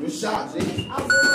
You shot, Z. I'm